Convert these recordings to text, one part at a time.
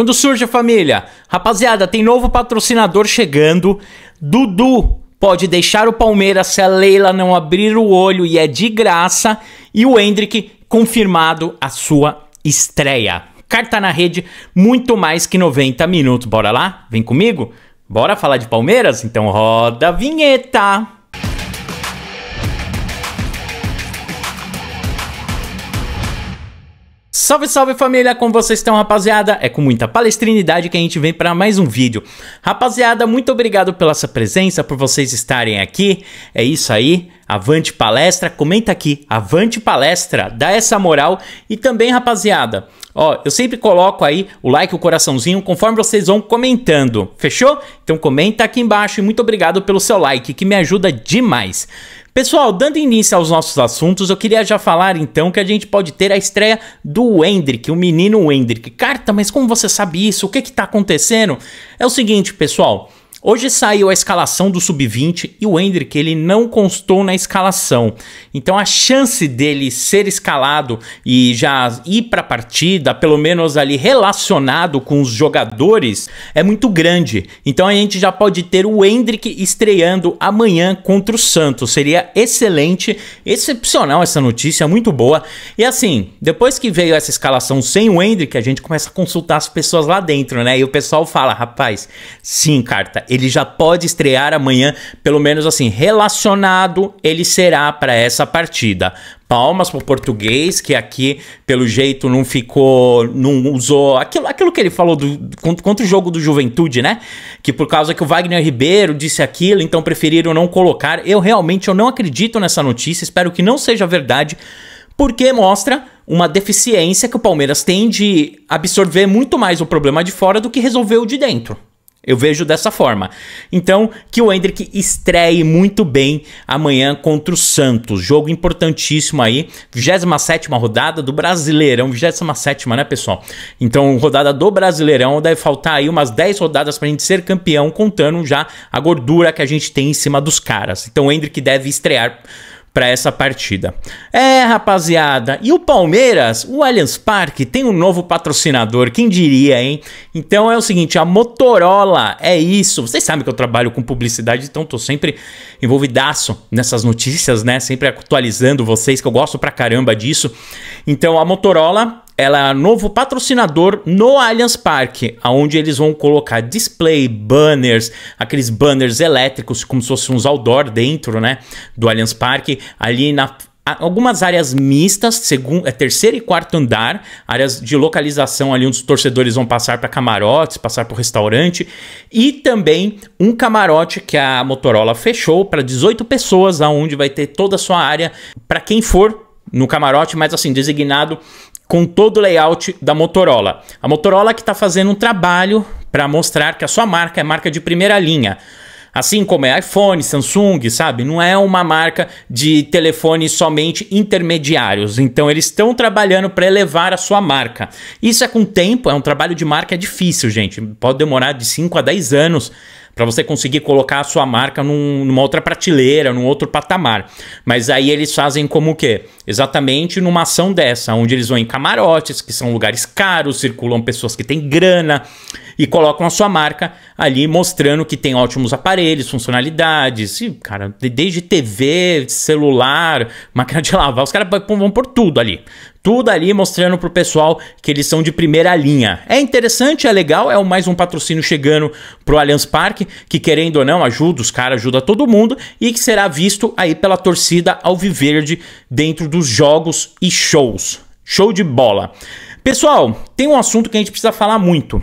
Quando surge a família, rapaziada, tem novo patrocinador chegando. Dudu pode deixar o Palmeiras se a Leila não abrir o olho e é de graça. E o Hendrick confirmado a sua estreia. Carta na rede, muito mais que 90 minutos. Bora lá? Vem comigo? Bora falar de Palmeiras? Então roda a vinheta! Salve, salve família, como vocês estão, rapaziada? É com muita palestrinidade que a gente vem para mais um vídeo. Rapaziada, muito obrigado pela sua presença, por vocês estarem aqui. É isso aí. Avante palestra, comenta aqui, avante palestra, dá essa moral e também, rapaziada, ó, eu sempre coloco aí o like, o coraçãozinho, conforme vocês vão comentando, fechou? Então comenta aqui embaixo e muito obrigado pelo seu like, que me ajuda demais. Pessoal, dando início aos nossos assuntos, eu queria já falar então que a gente pode ter a estreia do Hendrick, o menino Hendrick. Carta, mas como você sabe isso? O que está acontecendo? É o seguinte, pessoal. Hoje saiu a escalação do sub-20 e o Hendrick ele não constou na escalação. Então a chance dele ser escalado e já ir para a partida, pelo menos ali relacionado com os jogadores, é muito grande. Então a gente já pode ter o Hendrick estreando amanhã contra o Santos. Seria excelente, excepcional essa notícia, muito boa. E assim, depois que veio essa escalação sem o Hendrick, a gente começa a consultar as pessoas lá dentro, né? E o pessoal fala, rapaz, sim, carta ele já pode estrear amanhã, pelo menos assim, relacionado ele será para essa partida. Palmas para o português, que aqui, pelo jeito, não ficou. não usou. aquilo, aquilo que ele falou do, contra, o jogo do Juventude, né? Que por causa que o Wagner Ribeiro disse aquilo, então preferiram não colocar. Eu realmente eu não acredito nessa notícia, espero que não seja verdade, porque mostra uma deficiência que o Palmeiras tem de absorver muito mais o problema de fora do que resolver o de dentro. Eu vejo dessa forma. Então, que o Hendrick estreie muito bem amanhã contra o Santos. Jogo importantíssimo aí. 27 rodada do Brasileirão. 27, né, pessoal? Então, rodada do Brasileirão. Deve faltar aí umas 10 rodadas pra gente ser campeão, contando já a gordura que a gente tem em cima dos caras. Então, o Hendrick deve estrear para essa partida. É, rapaziada, e o Palmeiras, o Allianz Parque tem um novo patrocinador, quem diria, hein? Então é o seguinte, a Motorola, é isso. Vocês sabem que eu trabalho com publicidade, então tô sempre envolvidaço nessas notícias, né? Sempre atualizando vocês, que eu gosto pra caramba disso. Então a Motorola ela é novo patrocinador no Allianz Parque, onde eles vão colocar display, banners, aqueles banners elétricos, como se fossem uns outdoor dentro, né, do Allianz Parque, ali na algumas áreas mistas, segundo, é terceiro e quarto andar, áreas de localização ali onde os torcedores vão passar para camarotes, passar para o restaurante, e também um camarote que a Motorola fechou para 18 pessoas, aonde vai ter toda a sua área para quem for no camarote, mas assim, designado com todo o layout da Motorola. A Motorola que está fazendo um trabalho para mostrar que a sua marca é marca de primeira linha. Assim como é iPhone, Samsung, sabe? Não é uma marca de telefones somente intermediários. Então eles estão trabalhando para elevar a sua marca. Isso é com tempo, é um trabalho de marca difícil, gente. Pode demorar de 5 a 10 anos para você conseguir colocar a sua marca num, numa outra prateleira, num outro patamar. Mas aí eles fazem como o quê? Exatamente numa ação dessa, onde eles vão em camarotes, que são lugares caros, circulam pessoas que têm grana e colocam a sua marca ali mostrando que tem ótimos aparelhos, funcionalidades, e, cara, desde TV, celular, máquina de lavar, os caras vão por tudo ali. Tudo ali mostrando pro pessoal que eles são de primeira linha. É interessante, é legal, é mais um patrocínio chegando pro Allianz Parque, que querendo ou não, ajuda os caras, ajuda todo mundo, e que será visto aí pela torcida alviverde dentro dos jogos e shows. Show de bola. Pessoal, tem um assunto que a gente precisa falar muito.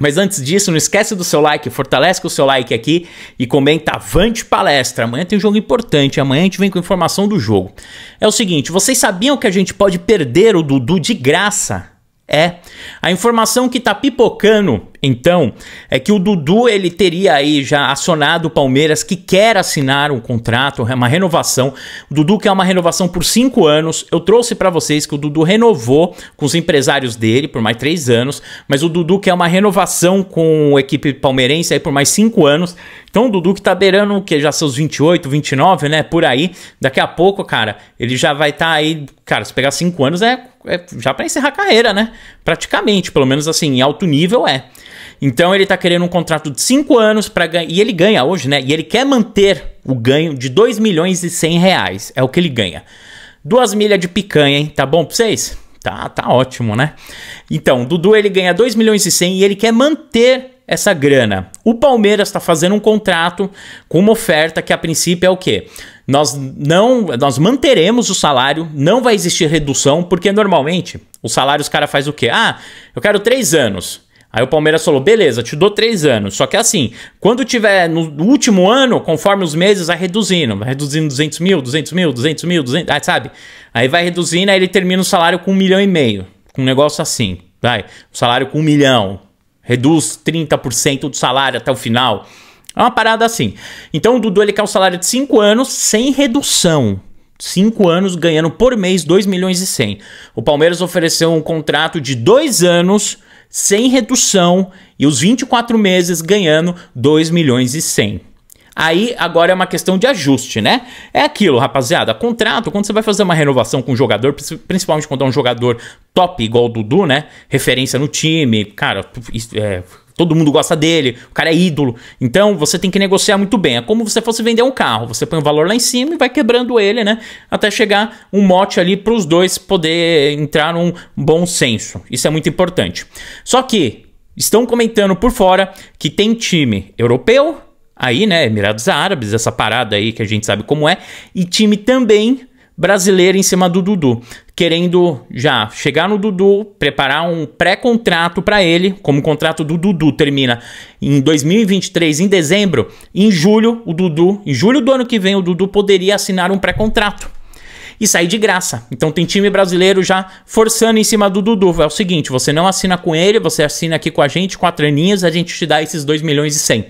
Mas antes disso, não esquece do seu like, fortalece com o seu like aqui e comenta avante palestra. Amanhã tem um jogo importante, amanhã a gente vem com informação do jogo. É o seguinte, vocês sabiam que a gente pode perder o Dudu de graça? É, a informação que tá pipocando então é que o Dudu ele teria aí já acionado o Palmeiras que quer assinar um contrato, uma renovação. O Dudu quer uma renovação por cinco anos. Eu trouxe para vocês que o Dudu renovou com os empresários dele por mais três anos, mas o Dudu quer uma renovação com a equipe palmeirense aí por mais cinco anos. Então o Dudu que tá beirando que já seus 28, 29, né, por aí. Daqui a pouco, cara, ele já vai estar tá aí, cara, se pegar cinco anos é, é já para encerrar a carreira, né? Praticamente, pelo menos assim, em alto nível é. Então ele tá querendo um contrato de 5 anos para ganhar. E ele ganha hoje, né? E ele quer manter o ganho de 2 milhões e 100 reais. É o que ele ganha. Duas milhas de picanha, hein? Tá bom pra vocês? Tá, tá ótimo, né? Então, Dudu ele ganha 2 milhões e 100 e ele quer manter essa grana. O Palmeiras está fazendo um contrato com uma oferta que a princípio é o quê? Nós não, nós manteremos o salário, não vai existir redução, porque normalmente o salário os cara faz o quê? Ah, eu quero três anos. Aí o Palmeiras falou: beleza, te dou três anos. Só que assim, quando tiver no último ano, conforme os meses, vai reduzindo. Vai reduzindo 200 mil, 200 mil, 200 mil, 200, aí, sabe? Aí vai reduzindo, aí ele termina o salário com um milhão e meio. Com um negócio assim. Vai. O salário com um milhão. Reduz 30% do salário até o final. É uma parada assim. Então o Dudu ele quer um salário de 5 anos sem redução. 5 anos ganhando por mês 2 milhões e 100. O Palmeiras ofereceu um contrato de 2 anos sem redução e os 24 meses ganhando 2 milhões e 100. Aí agora é uma questão de ajuste, né? É aquilo, rapaziada. Contrato, quando você vai fazer uma renovação com um jogador, principalmente quando é um jogador top igual o Dudu, né? Referência no time, cara, é, Todo mundo gosta dele, o cara é ídolo. Então você tem que negociar muito bem. É como você fosse vender um carro. Você põe o valor lá em cima e vai quebrando ele, né? Até chegar um mote ali para os dois poder entrar num bom senso. Isso é muito importante. Só que estão comentando por fora que tem time europeu, aí, né? Emirados Árabes, essa parada aí que a gente sabe como é, e time também brasileiro em cima do Dudu, querendo já chegar no Dudu, preparar um pré-contrato para ele, como o contrato do Dudu termina em 2023 em dezembro, em julho o Dudu, em julho do ano que vem o Dudu poderia assinar um pré-contrato e sair de graça. Então tem time brasileiro já forçando em cima do Dudu. É o seguinte, você não assina com ele, você assina aqui com a gente, quatro aninhos, a gente te dá esses 2 milhões e 100.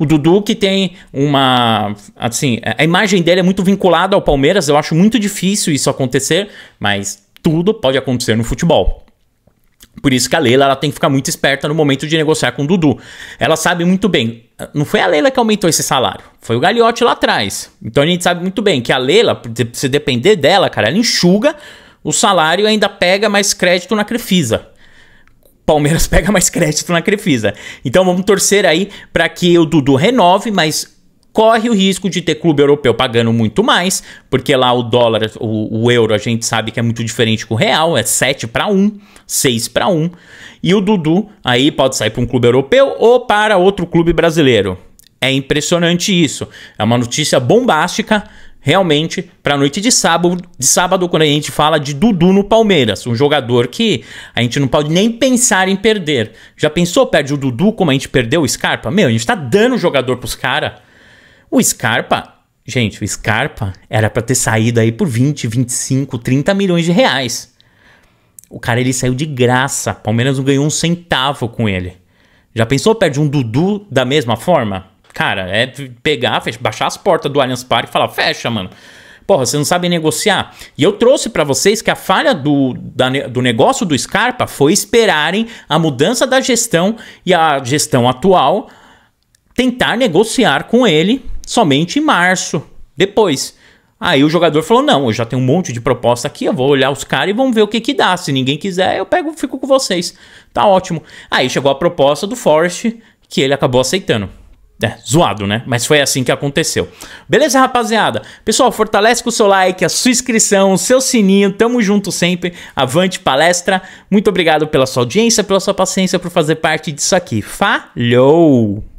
O Dudu que tem uma. Assim, a imagem dele é muito vinculada ao Palmeiras. Eu acho muito difícil isso acontecer, mas tudo pode acontecer no futebol. Por isso que a Leila ela tem que ficar muito esperta no momento de negociar com o Dudu. Ela sabe muito bem. Não foi a Leila que aumentou esse salário. Foi o Gagliotti lá atrás. Então a gente sabe muito bem que a Leila, se depender dela, cara, ela enxuga o salário e ainda pega mais crédito na Crefisa. Palmeiras pega mais crédito na Crefisa. Então vamos torcer aí para que o Dudu renove, mas corre o risco de ter clube europeu pagando muito mais, porque lá o dólar, o, o euro, a gente sabe que é muito diferente com o real, é 7 para 1, 6 para 1. E o Dudu aí pode sair para um clube europeu ou para outro clube brasileiro. É impressionante isso. É uma notícia bombástica realmente para a noite de sábado, de sábado quando a gente fala de Dudu no Palmeiras, um jogador que a gente não pode nem pensar em perder. Já pensou perde o Dudu como a gente perdeu o Scarpa? Meu, a gente tá dando jogador pros caras. O Scarpa, gente, o Scarpa era para ter saído aí por 20, 25, 30 milhões de reais. O cara ele saiu de graça. Palmeiras não ganhou um centavo com ele. Já pensou perde um Dudu da mesma forma? Cara, é pegar, baixar as portas do Allianz Parque e falar, fecha, mano. Porra, você não sabe negociar. E eu trouxe para vocês que a falha do, da, do negócio do Scarpa foi esperarem a mudança da gestão e a gestão atual tentar negociar com ele somente em março. Depois. Aí o jogador falou: não, eu já tenho um monte de proposta aqui, eu vou olhar os caras e vamos ver o que que dá. Se ninguém quiser, eu pego fico com vocês. Tá ótimo. Aí chegou a proposta do Forest, que ele acabou aceitando. É, zoado, né? Mas foi assim que aconteceu. Beleza, rapaziada? Pessoal, fortalece com o seu like, a sua inscrição, o seu sininho. Tamo junto sempre. Avante palestra. Muito obrigado pela sua audiência, pela sua paciência por fazer parte disso aqui. Falhou!